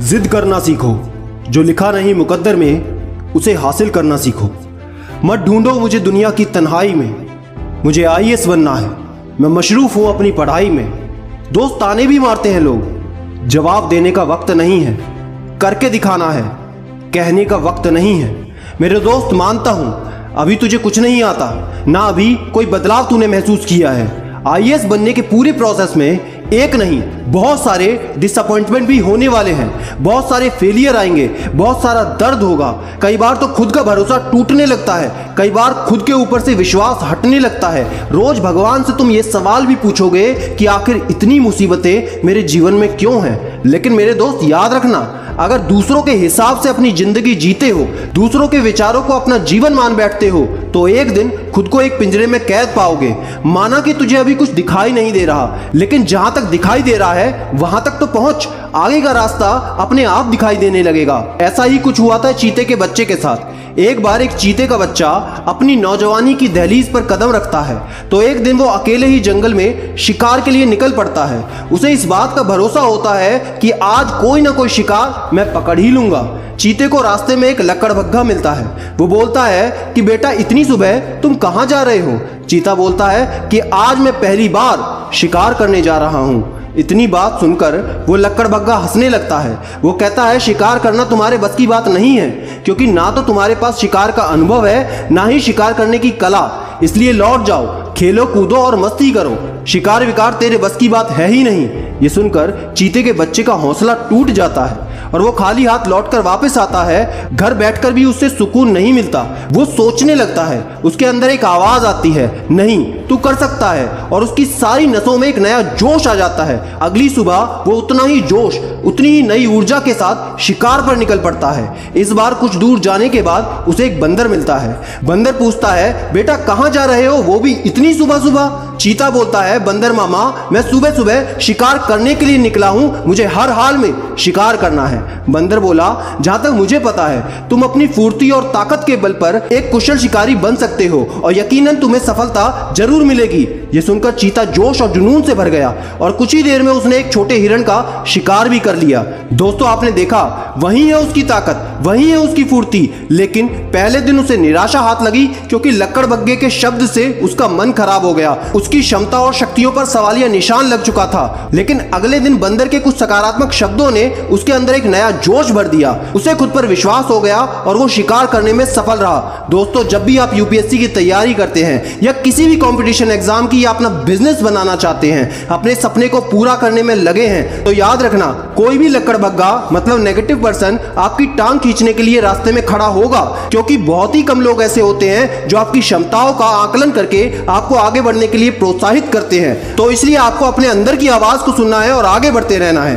जिद करना सीखो। जो लिखा नहीं मुकद्दर में, उसे हासिल करना सीखो। मत ढूंढो मुझे दुनिया की तन्हाई में। मुझे आई बनना है। मैं मशरूफ हूँ अपनी पढ़ाई में। दोस्त ताने भी मारते हैं लोग। जवाब देने का वक्त नहीं है। करके दिखाना है। कहने का वक्त नहीं है। मेरे दोस्त मानता हूँ, अभी तुझे कुछ नहीं आता। ना अभी कोई बदलाव तूने महसूस किया है। आईएएस बनने के पूरे प्रोसेस में एक नहीं, बहुत सारे डिसअपॉइंटमेंट भी होने वाले हैं। बहुत सारे फेलियर आएँगे, बहुत सारा दर्द होगा। कई बार तो खुद का भरोसा टूटने लगता है, कई बार खुद के ऊपर से विश्वास हटने लगता है। रोज भगवान से तुम ये सवाल भी पूछोगे कि आखिर इतनी मुसीबतें मेरे जीवन में क्यों हैं? लेकिन मेरे दोस्त, याद रखना, अगर दूसरों के हिसाब से अपनी ज़िंदगी जीते हो, दूसरों के विचारों को अपना जीवन मान बैठते हो तो एक दिन खुद को एक पिंजरे में कैद पाओगे। माना कि तुझे अभी कुछ दिखाई नहीं दे रहा, लेकिन जहाँ तक दिखाई दे रहा है, वहाँ तक तो पहुँच। आगे का रास्ता अपने आप दिखाई देने लगेगा। ऐसा ही कुछ हुआ था चीते के बच्चे के साथ। एक बार एक चीते का बच्चा अपनी नौजवानी की दहलीज पर कदम रखता है तो एक दिन वो अकेले ही जंगल में शिकार के लिए निकल पड़ता है। उसे इस बात का भरोसा होता है कि आज कोई ना कोई शिकार मैं पकड़ ही लूँगा। चीते को रास्ते में एक लकड़ भग्गा मिलता है। वो बोलता है कि, बेटा, इतनी सुबह तुम कहाँ जा रहे हो? चीता बोलता है कि, आज मैं पहली बार शिकार करने जा रहा हूँ। इतनी बात सुनकर वो लक्कड़ भग्गा हंसने लगता है। वो कहता है, शिकार करना तुम्हारे बस की बात नहीं है, क्योंकि ना तो तुम्हारे पास शिकार का अनुभव है, ना ही शिकार करने की कला। इसलिए लौट जाओ, खेलो, कूदो और मस्ती करो। शिकार विकार तेरे बस की बात है ही नहीं। ये सुनकर चीते के बच्चे का हौसला टूट जाता है। और वो खाली हाथ लौटकर वापस आता है, घर बैठकर भी उससे सुकून नहीं मिलता। वो सोचने लगता है, उसके अंदर एक आवाज़ आती है, नहीं, तू कर सकता है। और उसकी सारी नसों में एक नया जोश आ जाता है। अगली सुबह वो उतना ही जोश, उतनी ही नई ऊर्जा के साथ शिकार पर निकल पड़ता है। इस बार कुछ दूर जाने के बाद उसे एक बंदर मिलता है। बंदर पूछता है, बेटा, कहाँ जा रहे हो? वो भी इतनी सुबह सुबह चीता बोलता है, बंदर मामा, मैं सुबह सुबह शिकार करने के लिए निकला हूँ, मुझे हर हाल में शिकार करना है। बंदर बोला, जहाँ तक मुझे पता है, तुम अपनी फुर्ती और ताकत के बल पर एक कुशल शिकारी बन सकते हो, और यकीनन तुम्हें सफलता ज़रूर मिलेगी। ये सुनकर चीता जोश और जुनून से भर गया और कुछ ही देर में उसने एक छोटे हिरण का शिकार भी कर लिया। दोस्तों, आपने देखा, वही है उसकी ताकत, वही है उसकी फुर्ती, लेकिन पहले दिन उसे निराशा हाथ लगी क्योंकि लक्कड़ बग्गे के शब्द से उसका मन खराब हो गया। उसकी क्षमता और शक्तियों पर सवालिया निशान लग चुका था, लेकिन अगले दिन बंदर के कुछ सकारात्मक शब्दों ने उसके अंदर एक नया जोश भर दिया। उसे खुद पर विश्वास हो गया और वो शिकार करने में सफल रहा। दोस्तों, जब भी आप यूपीएससी की तैयारी करते हैं या किसी भी कॉम्पिटिशन एग्ज़ाम की या अपना बिज़नेस बनाना चाहते हैं, अपने सपने को पूरा करने में लगे हैं तो याद रखना, कोई भी लकड़बग्गा मतलब नेगेटिव पर्सन आपकी टांग खींचने के लिए रास्ते में खड़ा होगा, क्योंकि बहुत ही कम लोग ऐसे होते हैं, जो आपकी क्षमताओं का आकलन करके आपको आगे बढ़ने के लिए प्रोत्साहित करते हैं। तो इसलिए आपको अपने अंदर की आवाज़ को सुनना है और आगे बढ़ते रहना है।